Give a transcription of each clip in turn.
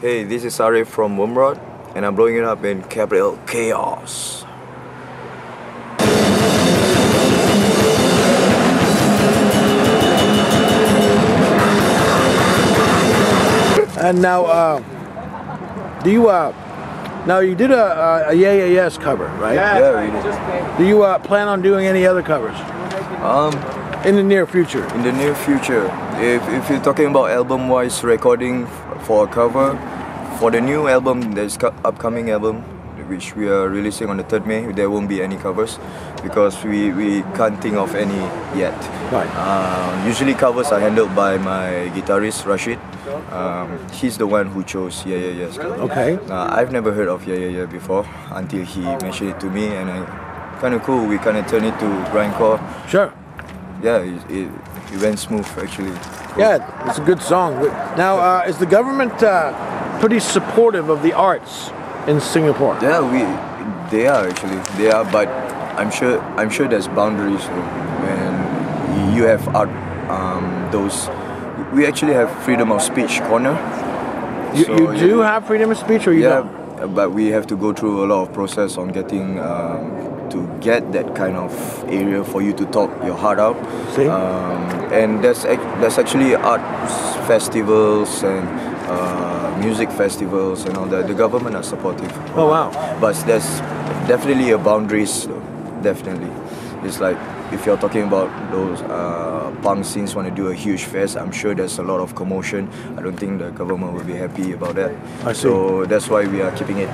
Hey, this is Arif from Wormrot, and I'm blowing it up in Capital Chaos. And now, uh, do you, uh, now you did a, a, a Yeah Yeah Yeahs cover, right? Yeah, we did. Do you uh, plan on doing any other covers Um, in the near future? in the near future, if, if you're talking about album-wise recording for a cover, for the new album, there's upcoming album, which we are releasing on the 3rd May, there won't be any covers because we, we can't think of any yet. Right. Uh, usually covers are handled by my guitarist Rasyid. Um, he's the one who chose Yeah Yeah Yeahs. Okay. Uh, I've never heard of Yeah Yeah Yeah before until he mentioned it to me, and I kind of cool. We kind of turned it to grindcore. Sure. Yeah, it, it, it went smooth actually. Yeah, it's a good song. Now, uh, is the government uh, pretty supportive of the arts in Singapore? Yeah, we they are actually they are, but I'm sure I'm sure there's boundaries when you have art. Um, those we actually have freedom of speech corner. You, So, you do yeah. have freedom of speech, or you yeah, don't? but we have to go through a lot of process on getting um, to get that kind of area for you to talk your heart out. See? Um, and that's there's actually art festivals and uh, music festivals and all that. The government are supportive. Oh, wow. But there's definitely a boundaries. Though. Definitely, it's like if you're talking about those uh, punk scenes want to do a huge fest, I'm sure there's a lot of commotion. I don't think the government will be happy about that. I see. So that's why we are keeping it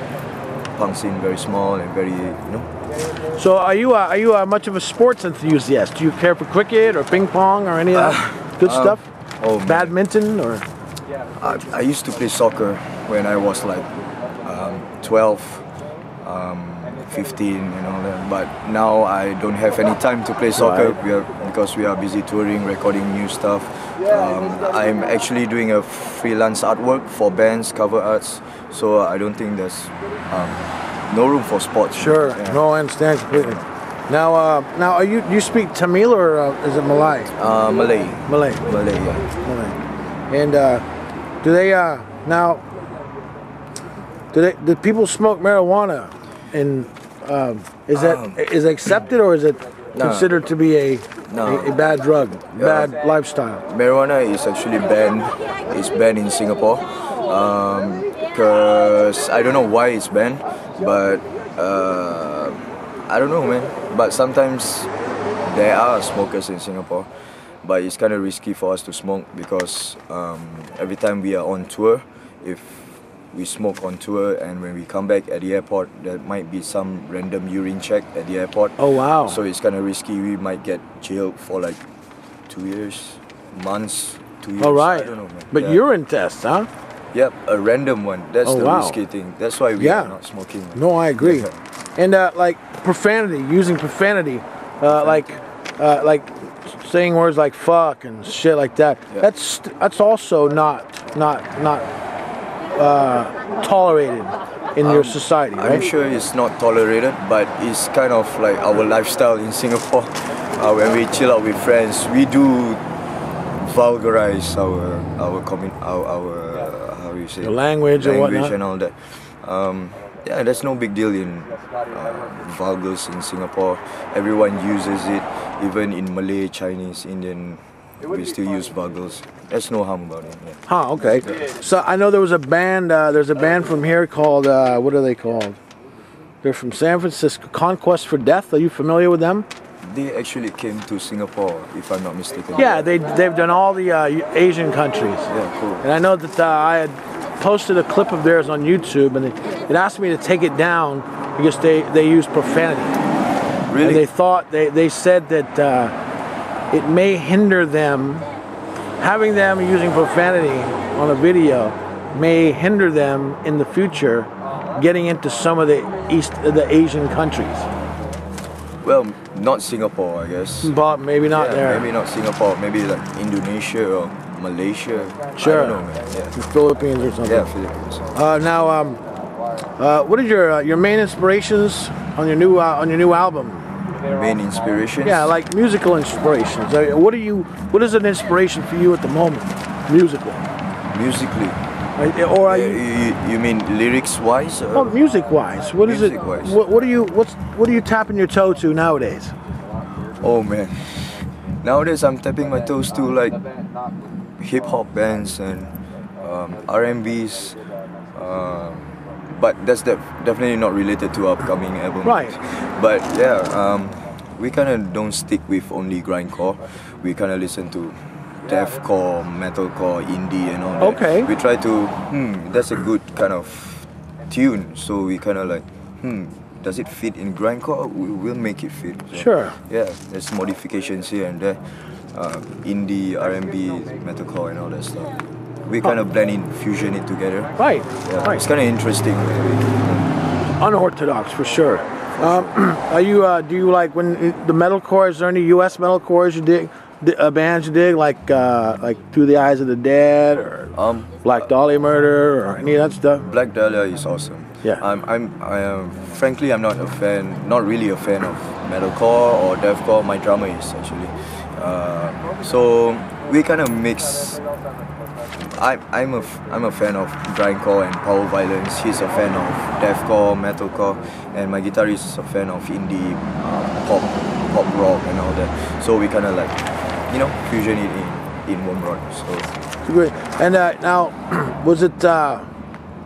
punk scene very small and very you know. So, are you uh, are you uh, much of a sports enthusiast? Do you care for cricket or ping pong or any of that good um, stuff? oh. Badminton or I, I used to play soccer when I was like um, 12, um, 15 and all that. But now I don't have any time to play soccer Right. we are, because we are busy touring, recording new stuff. Um, I'm actually doing a freelance artwork for bands, cover arts. So I don't think there's um, no room for sports. sure? Yeah. No, I understand completely. Now, uh, now, are you you speak Tamil or uh, is it Malay? Uh, Malay. Malay. Malay, yeah. Malay. And uh, do they uh, now? Do they do people smoke marijuana? And um, is that Um, is it accepted or is it No. considered to be a No. a, a bad drug, bad lifestyle? marijuana is actually banned. It's banned in Singapore because I don't know why it's banned, but uh, I don't know, man. But sometimes there are smokers in Singapore, but it's kind of risky for us to smoke because um, every time we are on tour, if we smoke on tour and when we come back at the airport, there might be some random urine check at the airport. Oh wow! So it's kind of risky. We might get jailed for like two years, months, two years. All right, I don't know, but yeah. urine tests, huh? Yep, a random one. That's Oh, the wow. risky thing. That's why we Yeah. are not smoking. No, I agree. And uh, like profanity, using profanity, uh, like uh, like saying words like "fuck" and shit like that. Yeah. That's that's also not not not uh, tolerated in your society, I'm sure it's not tolerated, but it's kind of like our lifestyle in Singapore. Uh, when we chill out with friends, we do vulgarize our our commun our, our uh, how you say The language and whatnot. and all that. Um, yeah, there's no big deal in uh, vulgars in Singapore. Everyone uses it, even in Malay, Chinese, Indian. We still use vulgars. There's no harm about it. Yeah. Huh? Okay. So I know there was a band. Uh, there's a band from here called uh, what are they called? They're from San Francisco. Conquest for Death. Are you familiar with them? They actually came to Singapore, if I'm not mistaken. Yeah, they they've done all the uh, Asian countries. Yeah, cool. And I know that uh, I had posted a clip of theirs on YouTube, and it, it asked me to take it down because they, they used profanity. And Really? they thought they, they said that uh, it may hinder them having them using profanity on a video may hinder them in the future getting into some of the east the Asian countries. Well, not Singapore, I guess. But maybe not Yeah, there. Maybe not Singapore. Maybe like Indonesia or Malaysia. Sure. Know. Yeah. The Philippines or something. Yeah, Philippines. Uh, now, um, uh, what are your uh, your main inspirations on your new uh, on your new album? main inspirations. Yeah, like musical inspirations. I What are you? What is an inspiration for you at the moment, musical? musically. Or are Uh, you? you, you mean lyrics wise? Oh, music wise, what is Music-wise. it? What, what are you? What's what are you tapping your toe to nowadays? Oh man. Nowadays I'm tapping my toes to like hip hop bands and um, R&Bs. Um, but that's def- definitely not related to upcoming album. Right. But yeah, um, we kind of don't stick with only grindcore. We kind of listen to deathcore, metalcore, indie, and all that. Okay. We try to, hmm, that's a good kind of tune. So we kind of like, hmm, does it fit in grindcore? We will make it fit. So, Sure. Yeah, there's modifications here and there. Uh, indie, R&B, metalcore, and all that stuff. We kind of blend in, fusion it together. Right, Yeah, right. it's kind of interesting. Unorthodox for sure. Um, are you? Uh, do you like when the metalcore? Is there any U.S. metalcores you dig? di- Uh, bands you dig like uh, like Through the Eyes of the Dead or Um, Black Dahlia Murder or any of that stuff? Black Dahlia is awesome. Yeah. I'm, I'm, I am, frankly, I'm not a fan, not really a fan of metalcore or deathcore. My drummer is actually. Uh, so we kind of mix. I'm, I'm a, I'm a fan of grindcore and power violence. He's a fan of deathcore, metalcore, and my guitarist is a fan of indie, uh, pop, pop rock, and all that. So we kind of like, you know, fusion it in, in one run. So Great. And uh, now, was it uh,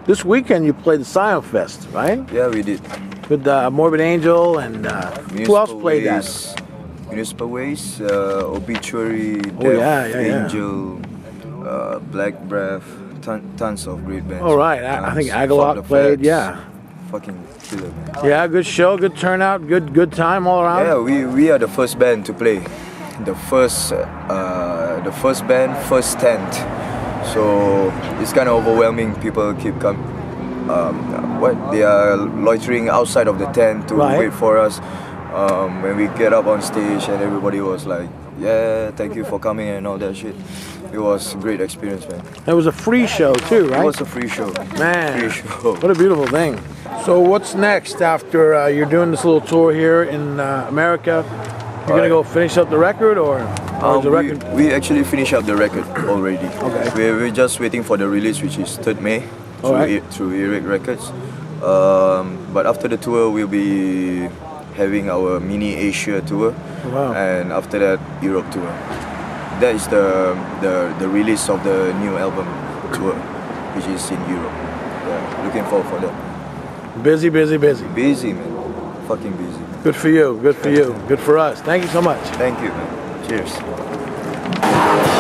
this weekend you played the Scion Fest, right? yeah, we did. With uh, Morbid Angel and uh, who else played that? Municipal Waste, uh, Obituary, Death, Oh, yeah, yeah. Angel, uh, Black Breath, ton, tons of great bands. All right, I- I think Tons. Agalloch Fuck the played, yeah. Fucking killer, man. Yeah, good show, good turnout, good good time all around. Yeah, we, we are the first band to play. The first, uh, the first band, first tent. So it's kind of overwhelming. People keep coming. um, what they are loitering outside of the tent to Right. wait for us. Um, when we get up on stage and everybody was like, "Yeah, thank you for coming" and all that shit. It was a great experience, man. It was a free show too, right? It was a free show. Man, free show. what a beautiful thing. So what's next after uh, you're doing this little tour here in uh, America? You're gonna go finish up the record, or, Um, the we, record? we actually finished up the record already. Okay. We're, we're just waiting for the release, which is 3rd May through, Alright. E- through Earache Records. Um, but after the tour, we'll be having our mini Asia tour, Wow. and after that, Europe tour. That is the, the the release of the new album tour, which is in Europe. Yeah, looking forward for that. Busy, busy, busy. Busy man, fucking busy. Good for you. Good for you. Good for us. Thank you so much. Thank you man. Cheers.